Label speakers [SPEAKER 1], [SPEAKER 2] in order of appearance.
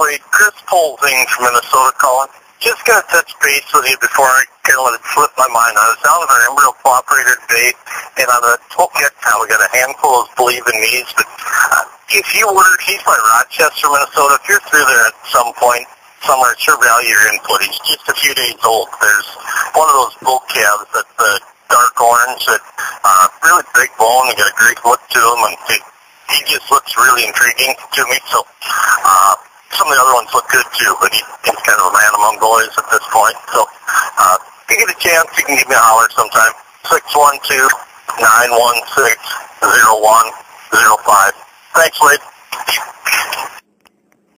[SPEAKER 1] Wade, Chris Polzin from Minnesota calling. Just going to touch base with you before I kind of let it slip my mind. I was down at our embryo cooperator today, and on the Tokyo town, we got a handful of Believe in Me's, but uh, if you were, he's by Rochester, Minnesota, if you're through there at some point, somewhere, sure value your input. He's just a few days old. There's one of those bull calves that's the dark orange that uh, really big bone. He got a great look to them, and it, he just looks really intriguing to me. So uh, some of the other ones look good too, but he, he's kind of a man among boys at this point. So uh, if you get a chance, you can give me a holler sometime. Six one two nine one six zero one zero five. Thanks, Wade.